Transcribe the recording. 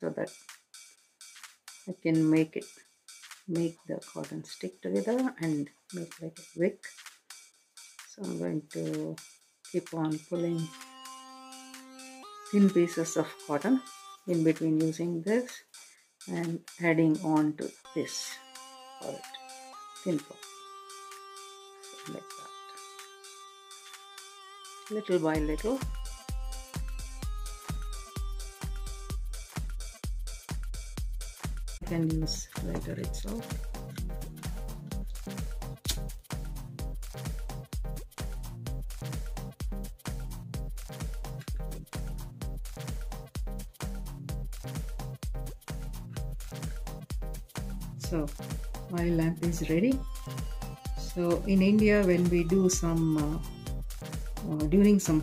so that I can make it make the cotton stick together and make like a wick. So I'm going to keep on pulling thin pieces of cotton in between using this and adding on to this thin part so like that. Little by little can use later itself. So my lamp is ready. So in india when we do some uh, uh, during some